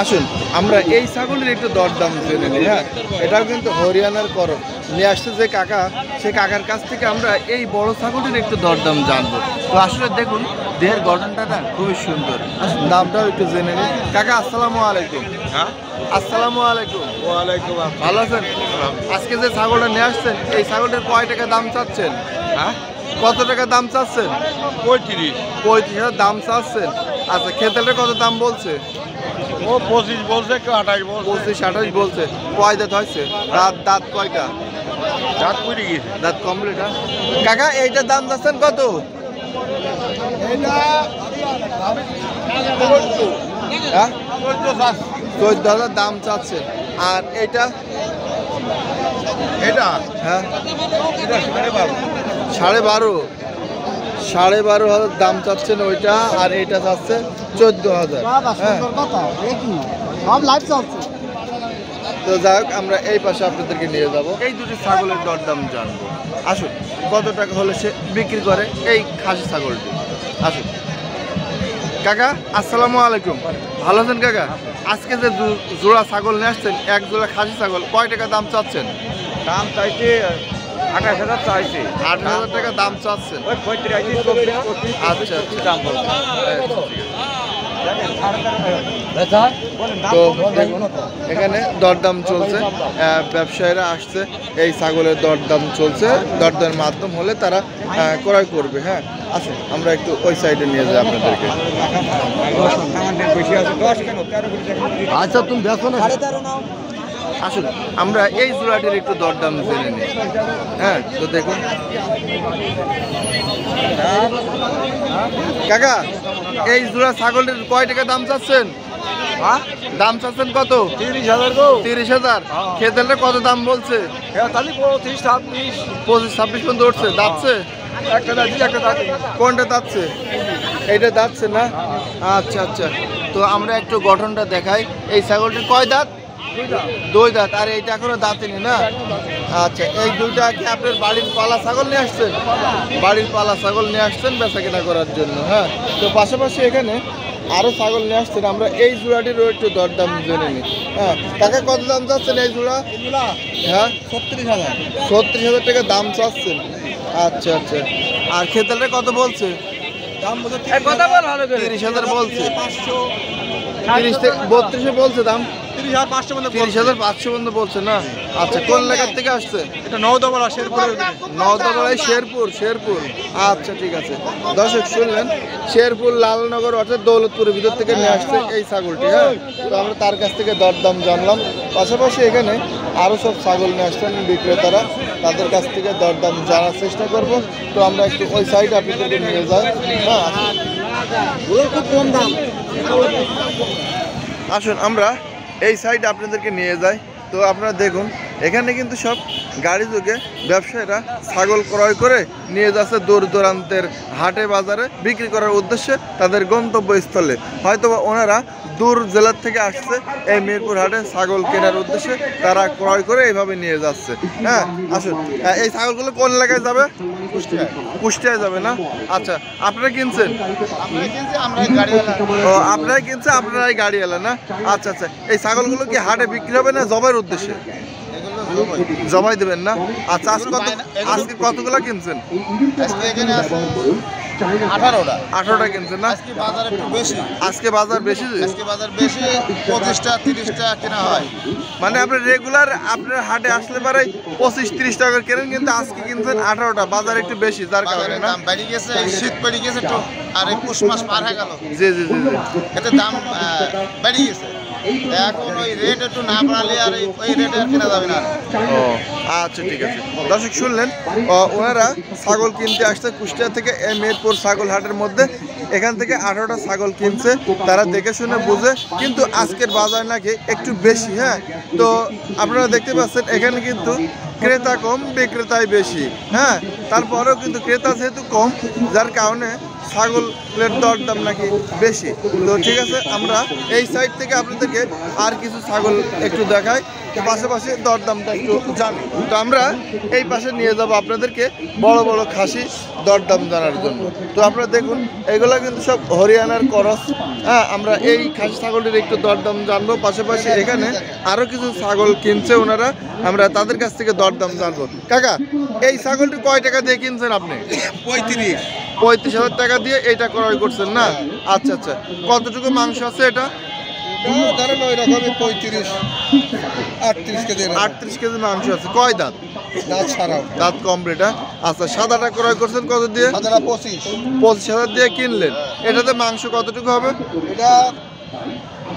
আসুন আমরা এই ছাগলের একটু দরদাম জেনে নিই হ্যাঁ? এটাও কিন্তু হরিয়ানার করম নিয়ে আসছে যে কাকা সে কাকার কাছ থেকে আমরা এই বড় ছাগলের একটু দরদাম জানব। তো আসলে দেখুন দেহের গঠনটা না খুবই সুন্দর। দামটাও একটু জেনে নিই। কাকা আসসালামু আলাইকুম। হ্যাঁ? আসসালামু আলাইকুম। ওয়ালাইকুম ভালো আছেন? আজকে যে ছাগলটা নিয়ে আসছেন এই ছাগলটার কয় টাকা দাম চাচ্ছেন? হ্যাঁ? কত টাকা দাম চাচ্ছেন? পঁয়ত্রিশ। পঁয়ত্রিশ হাজার দাম চাচ্ছেন। আচ্ছা খেতেলটা কত দাম বলছে? ও পঁচিশ বলছে কেউ আঠাশ বলছে। পঁচিশ আঠাশ বলছে। কয় দাঁত হয়েছে? দাঁত দাঁত কয়টা? চাঁদ পড়ে গেছে দাঁত কমপ্লিট হ্যাঁ? কাকা এইটার দাম যাচ্ছেন কত? হ্যাঁ? চোদ্দ হাজার দাম চাচ্ছে। আর এইটা? এটা? হ্যাঁ। এটা সাড়ে বারো। সাড়ে বারো হাজার দাম চাচ্ছেন ওইটা আর এইটা চাচ্ছে চোদ্দ হাজার। হ্যাঁ। সব লাইভ চলছে। তো যাই হোক আমরা এই পাশে আপনাদেরকে নিয়ে যাব। এই দুটি ছাগলের দরদাম জানব। আসুন কত টাকা হলে সে বিক্রি করে এই খাসি ছাগলটি? আসুন। কাকা আসসালামু আলাইকুম। ভালো আছেন কাকা? আজকে যে দু- জোড়া ছাগল নিয়ে আসছেন এক জোড়া খাসি ছাগল কয় টাকা দাম চাচ্ছেন? দাম চাইছে আঠাশ হাজার চাইছে। আট হাজার টাকা দাম চাচ্ছেন? ওই পঁয়ত্রিশ চব্বিশ আচ্ছা আচ্ছা। দাম তো দেখুন এখানে দরদাম চলছে। ব্যবসায়ীরা আসছে এই ছাগলের দরদাম চলছে। দরদামের মাধ্যম হলে তারা ক্রয় করবে হ্যাঁ? আছে আমরা একটু ওই সাইডে নিয়ে যাই আপনাদেরকে। বেশি আছে। দশ আচ্ছা তুমি দেখো না। আসুন আমরা এই জোড়াটির একটু দরদাম জেনে নিই। হ্যাঁ তো দেখুন। কাকা এই জোড়া ছাগলের কয় টাকা দাম চাচ্ছেন? হ্যাঁ? দাম চাচ্ছেন কত? তিরিশ হাজার তিরিশ হাজার। খেতেলে কত দাম বলছে? হ্যাঁ পঁচিশ ছাব্বিশ। পঁচিশ ছাব্বিশ পর্যন্ত উঠছে। দাঁড়িয়ে কোনটা যাচ্ছে এইটা যাচ্ছে না? আচ্ছা আচ্ছা। তো আমরা একটু গঠনটা দেখাই। এই ছাগলটির কয় দাঁত? দুই দাঁত আর এইটা এখনও দাঁতেনি না? আচ্ছা এই দুইটা কি আপনার বাড়ির পালা ছাগল নিয়ে আসছেন? বাড়ির পালা ছাগল নিয়ে আসছেন বেচা কেনা করার জন্য হ্যাঁ? তো পাশাপাশি এখানে আরও ছাগল নিয়ে আসছেন আমরা এই জোড়াটিরও একটু দরদাম জেনে নিই হ্যাঁ? কাকা কত দাম চাচ্ছেন এই জোড়া? হ্যাঁ? ছত্রিশ হাজার ছত্রিশ হাজার টাকা দাম চাচ্ছেন। আচ্ছা আচ্ছা। আর খেতালটা কত বলছে? দাম বলছে কথা বল ভালো করে। তিরিশ হাজার বলছে। পাঁচশো। তিরিশ থেকে বত্রিশে বলছে দাম। তিরিশ হাজার পাঁচশো পর্যন্ত বলছে। না? আচ্ছা কোন এলাকার থেকে আসছে? এটা নওদাপাড়ায় শেরপুর শেরপুর। আচ্ছা ঠিক আছে। দর্শক শুনলেন? শেরপুর লালনগর অর্থাৎ দৌলতপুরের ভিতর থেকে নিয়ে আসছে এই ছাগলটি হ্যাঁ? তো আমরা তার কাছ থেকে দরদাম জানলাম। পাশাপাশি এখানে আরও সব ছাগল নিয়ে আসছেন বিক্রেতারা। তাদের কাছ থেকে দরদাম জানার চেষ্টা করব। তো আমরা একটু ওই সাইড আপনাদেরকে নিয়ে যাই। হ্যাঁ আসুন। কম দাম আসুন আমরা এই সাইড আপনাদেরকে নিয়ে যায়। তো আপনারা দেখুন, এখানে কিন্তু সব গাড়ি যোগে ব্যবসায়ীরা ছাগল ক্রয় করে নিয়ে যাচ্ছে দূর দূরান্তের হাটে বাজারে বিক্রি করার উদ্দেশ্যে তাদের গন্তব্যস্থলে। হয়তোবা ওনারা দূর জেলার থেকে আসছে এই মিরপুর হাটে ছাগল কেনার উদ্দেশ্যে তারা ক্রয় করে এইভাবে নিয়ে যাচ্ছে। হ্যাঁ আসুন। আহ, এই ছাগলগুলো কোন এলাকায় যাবে? কুষ্টিয়ায়। যাবে না? আচ্ছা আপনারা কিনছেন? ও আপনারাই কিনছে আপনারাই গাড়ি এলো না? আচ্ছা আচ্ছা। এই ছাগলগুলো কি হাটে বিক্রি হবে না জবাইয়ের উদ্দেশ্যে? জমাই দেবেন না? আচ্ছা আজকে কত আজকে কতগুলো কিনছেন? আঠারোটা। আঠারোটা কিনছেন না? আজকে বাজার একটু বেশি। আজকে বাজার বেশি? আজকে বাজার বেশি পঁচিশটা তিরিশটা কেনা হয়। মানে আপনি রেগুলার আপনার হাটে আসলে পারে পঁচিশ তিরিশ টাকা কেনেন কিন্তু আজকে কিনছেন আঠারোটা। বাজার একটু বেশি যার কারণে দাম বেড়ে গেছে এই শীত বেড়ে গেছে তো আর পুষ মাস পার হয়ে গেল। জি জি জি এতে দাম বেড়ে গেছে। এখন ওই রেট একটু না বাড়ালে আর ওই রেটে কেনা যাবে না। ও আচ্ছা ঠিক আছে। দর্শক, শুনলেন ওনারা ছাগল কিনতে আসছে কুষ্টিয়া থেকে মেহেরপুর ছাগল হাটের মধ্যে। এখান থেকে আঠারোটা ছাগল কিনছে, তারা দেখে শুনে বুঝে। কিন্তু আজকের বাজার নাকি একটু বেশি হ্যাঁ? তো আপনারা দেখতে পাচ্ছেন, এখানে কিন্তু ক্রেতা কম, বিক্রেতাই বেশি হ্যাঁ? তারপরেও কিন্তু ক্রেতা যেহেতু কম, যার কারণে ছাগলের দরদাম নাকি বেশি? তো ঠিক আছে, আমরা এই সাইড থেকে আপনাদেরকে আর কিছু ছাগল একটু দেখাই। পাশাপাশি দরদামটা একটু জানি। তো আমরা এই পাশে নিয়ে যাব আপনাদেরকে বড় বড় খাসি দরদাম জানার জন্য। তো আপনারা দেখুন, এগুলো কিন্তু সব হরিয়ানার করস। হ্যাঁ আমরা এই খাসি ছাগলের একটু দরদাম জানব। পাশাপাশি এখানে আরও কিছু ছাগল কিনছে ওনারা। আমরা তাদের কাছ থেকে দরদাম জানব। কাকা, এই ছাগলটি কয় টাকা দিয়ে কিনছেন আপনি? পঁয়ত্রিশ। পঁয়ত্রিশ হাজার টাকা দিয়ে এটা ক্রয় করছেন না? আচ্ছা আচ্ছা। কতটুকু মাংস আছে এটা? ধরেন ওই রকমই পঁয়ত্রিশ আটত্রিশ কেজি। আটত্রিশ কেজি মাংস আছে। কয় দাঁত? দাঁত দাঁত কমপ্লিট হ্যাঁ? আচ্ছা সাদাটা ক্রয় করছেন কত দিয়ে? পঁচিশ। পঁচিশ হাজার দিয়ে কিনলেন। এটাতে মাংস কতটুকু হবে? এটা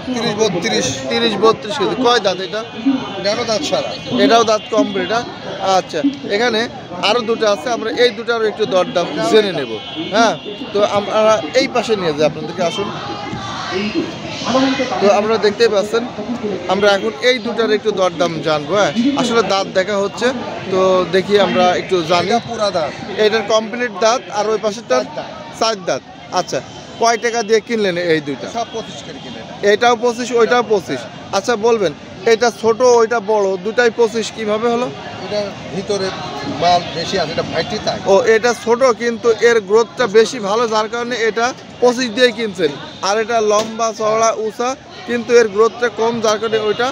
তিরিশ বত্রিশ। তিরিশ বত্রিশ কেজি। কয় দাঁত এটা? এটারও দাঁত ছাড়া। এটাও দাঁত কমপ্লিট হ্যাঁ? আচ্ছা এখানে আরও দুটো আছে আমরা এই দুটারও একটু দরদাম জেনে নেব। হ্যাঁ তো আমরা এই পাশে নিয়ে যাই আপনাদেরকে আসুন। তো আপনারা দেখতেই পাচ্ছেন আমরা এখন এই দুটার একটু দরদাম জানব হ্যাঁ। আসলে দাঁত দেখা হচ্ছে তো দেখি আমরা একটু জানি। পুরা দাঁত। এটার কমপ্লিট দাঁত আর ওই পাশেরটার চার দাঁত। আচ্ছা কয় টাকা দিয়ে কিনলেন এই দুইটা। এটাও পঁচিশ ওইটাও পঁচিশ। আচ্ছা বলবেন এটা ছোট ওইটা বড় দুটাই পঁচিশ কীভাবে হলো? এটা ভিতরে মাল বেশি আছে এটা ভাইটি ও এটা ছোট কিন্তু এর গ্রোথটা বেশি ভালো যার কারণে এটা পঁচিশ দিয়ে কিনছেন। আর এটা লম্বা চওড়া উঁচা কিন্তু এর গ্রোথটা কম যার কারণে ওইটা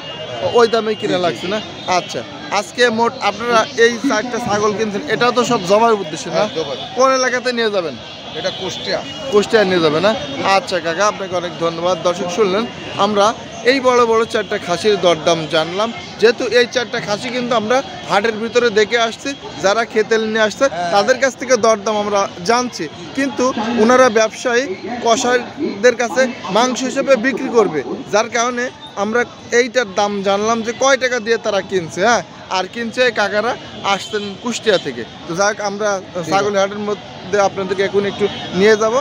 ওই দামে কিনে লাগছে না। আচ্ছা আজকে মোট আপনারা এই চারটা ছাগল কিনছেন এটাও তো সব জমার উদ্দেশ্য না? হ্যাঁ, কোন এলাকাতে নিয়ে যাবেন? এটা কুষ্টিয়া। কুষ্টিয়া নিয়ে যাবে না? আচ্ছা কাকা আপনাকে অনেক ধন্যবাদ। দর্শক শুনলেন আমরা এই বড় বড় চারটা খাসির দরদাম জানলাম। যেহেতু এই চারটা খাসি কিন্তু আমরা হাটের ভিতরে দেখে আসছি যারা খেতে নিয়ে আসছে তাদের কাছ থেকে দরদাম আমরা জানছি। কিন্তু ওনারা ব্যবসায়ী কষাইদের কাছে মাংস হিসেবে বিক্রি করবে। যার কারণে আমরা এইটার দাম জানলাম যে কয় টাকা দিয়ে তারা কিনছে হ্যাঁ? আর কিনছে এই কাকারা আসছেন কুষ্টিয়া থেকে। তো যাক আমরা ছাগল হাটের মধ্যে আপনাদেরকে এখন একটু নিয়ে যাব।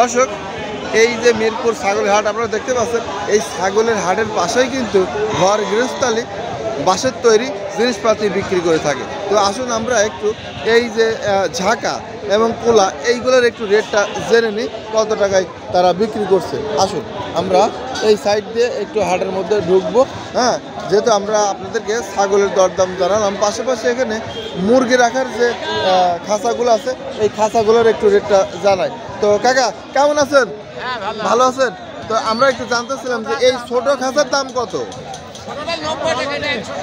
দর্শক এই যে মিরপুর ছাগলের হাট, আপনারা দেখতে পাচ্ছেন, এই ছাগলের হাটের পাশেই কিন্তু ঘর, গৃহস্থালি, বাঁশের তৈরি জিনিসপাতি বিক্রি করে থাকে। তো আসুন আমরা একটু এই যে ঝাঁকা এবং কোলা, এইগুলোর একটু রেটটা জেনে নিই, কত টাকায় তারা বিক্রি করছে। আসুন, আমরা এই সাইড দিয়ে একটু হাটের মধ্যে ঢুকবো হ্যাঁ? যেহেতু আমরা আপনাদেরকে ছাগলের দরদাম জানালাম, পাশাপাশি এখানে মুরগি রাখার যে খাঁচাগুলো আছে, এই খাঁচাগুলোর একটু রেটটা জানাই। তো কাকা, কেমন আছেন? ভালো। আছেন? তো আমরা একটু জানতেছিলাম যে এই ছোট খাঁচার দাম কত?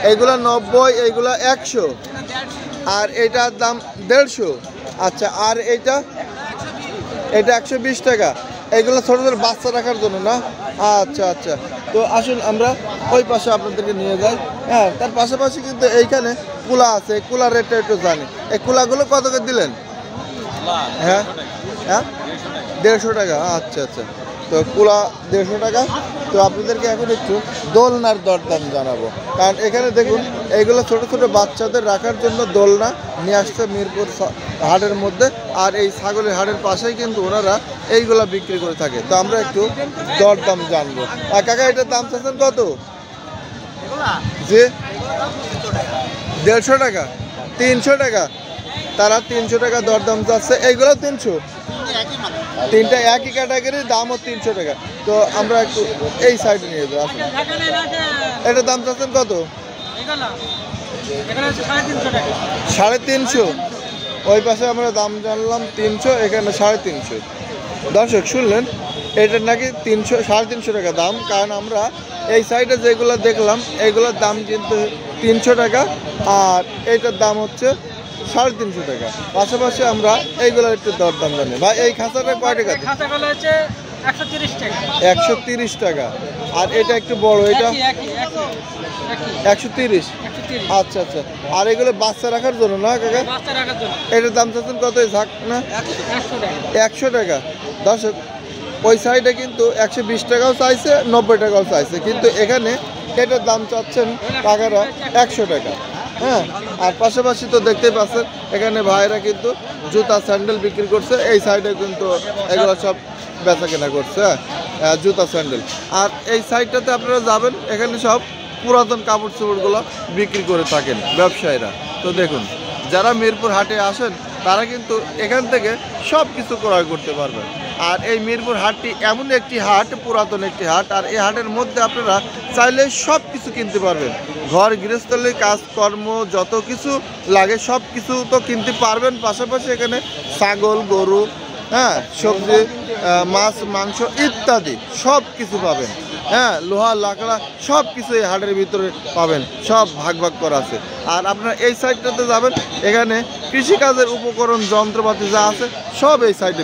এইগুলা নব্বই এইগুলা একশো। আর এইটার দাম দেড়শো। আচ্ছা আর এইটা এটা একশো বিশ টাকা। এইগুলো ছোটো ছোটো বাচ্চা রাখার জন্য না? আচ্ছা আচ্ছা। তো আসুন আমরা ওই পাশে আপনাদেরকে নিয়ে যাই। হ্যাঁ তার পাশাপাশি কিন্তু এইখানে কুলা আছে। কুলার রেটটা একটু জানি। এই কুলাগুলো কত করে দিলেন? হ্যাঁ? হ্যাঁ? দেড়শো টাকা আচ্ছা আচ্ছা। তো কুলা দেড়শো টাকা। তো আপনাদেরকে এখন একটু দোলনার দরদাম জানাব। কারণ এখানে দেখুন, এইগুলো ছোট ছোট বাচ্চাদের রাখার জন্য দোলনা নিয়ে আসছে মিরপুর হাটের মধ্যে। আর এই ছাগলের হাটের পাশেই কিন্তু ওনারা এইগুলা বিক্রি করে থাকে। তো আমরা একটু দরদাম জানব। আর কাকা, এটার দাম চাচ্ছেন কত? যে দেড়শো টাকা। তিনশো টাকা। তারা তিনশো টাকা দরদাম চাচ্ছে। এইগুলো তিনশো? তিনটা একই ক্যাটাগরির দামও তিনশো টাকা। তো আমরা একটু এই সাইডে নিয়ে যাব এটার দাম চাচ্ছেন কত? সাড়ে তিনশো। ওই পাশে আমরা দাম জানলাম তিনশো, এখানে সাড়ে তিনশো। দর্শক, শুনলেন? এটার নাকি তিনশো, সাড়ে তিনশো টাকা দাম, কারণ আমরা এই সাইডে যেগুলো দেখলাম এইগুলোর দাম কিন্তু তিনশো টাকা, আর এটার দাম হচ্ছে সাড়ে তিনশো টাকা। পাশাপাশি আমরা এইগুলোর একটু দরদাম জানি। ভাই এই খাঁচাটা কয় টাকা? একশো তিরিশ টাকা। আর এটা একটু বড় এটা? একশো তিরিশ? আচ্ছা আচ্ছা। আর এগুলো বাচ্চা রাখার জন্য না কাকা? এটার দাম চাচ্ছেন কত? ঝাঁক না? একশো টাকা। একশো টাকা। দর্শক ওই সাইডে কিন্তু একশো বিশ টাকাও চাইছে নব্বই টাকাও চাইছে। কিন্তু এখানে এটার দাম চাচ্ছেন টাকারা একশো টাকা। হ্যাঁ আর পাশাপাশি তো দেখতেই পাচ্ছেন, এখানে ভাইরা কিন্তু জুতা, স্যান্ডেল বিক্রি করছে, এই সাইডে কিন্তু এগুলো সব বেচা কেনা করছে হ্যাঁ জুতা, স্যান্ডেল। আর এই সাইডটাতে আপনারা যাবেন, এখানে সব পুরাতন কাপড় চোপড়গুলো বিক্রি করে থাকেন ব্যবসায়ীরা। তো দেখুন, যারা মিরপুর হাটে আসেন, তারা কিন্তু এখান থেকে সব কিছু ক্রয় করতে পারবেন। আর এই মিরপুর হাটটি এমন একটি হাট, পুরাতন একটি হাট, আর এই হাটের মধ্যে আপনারা চাইলে সব কিছু কিনতে পারবেন। ঘর, গৃহস্থলী, কাজকর্ম, যত কিছু লাগে সব কিছু তো কিনতে পারবেন। পাশাপাশি এখানে ছাগল, গরু হ্যাঁ সবজি মাছ, মাংস ইত্যাদি সব কিছু পাবেন। হ্যাঁ লোহা, লাকড়া সব কিছু এই হাটের ভিতরে পাবেন। সব ভাগ ভাগ করা আছে। আর আপনারা এই সাইডটাতে যাবেন, এখানে কৃষিকাজের উপকরণ, যন্ত্রপাতি যা আছে, সব এই সাইডে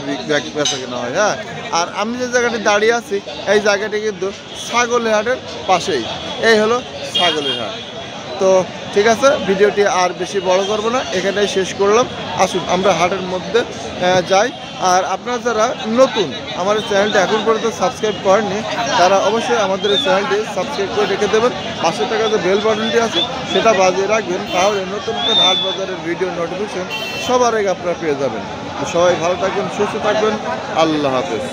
বেচা কেনা হয় হ্যাঁ? আর আমি যে জায়গাটি দাঁড়িয়ে আছি, এই জায়গাটি কিন্তু ছাগলের হাটের পাশেই। এই হলো ছাগলের হাট। তো ঠিক আছে, ভিডিওটি আর বেশি বড় করব না, এখানেই শেষ করলাম। আসুন, আমরা হাটের মধ্যে যাই। আর আপনারা যারা নতুন আমার চ্যানেলটা এখন পর্যন্ত সাবস্ক্রাইব করেননি, তারা অবশ্যই আমাদের এই চ্যানেলটি সাবস্ক্রাইব করে রেখে দেবেন। পাশে থাকা যে বেল বাটনটি আছে, সেটা বাজিয়ে রাখবেন, তাহলে নতুন নতুন হাট বাজারের ভিডিও নোটিফিকেশন সবার আগে আপনারা পেয়ে যাবেন। সবাই ভালো থাকবেন, সুস্থ থাকবেন, আল্লাহ হাফেজ।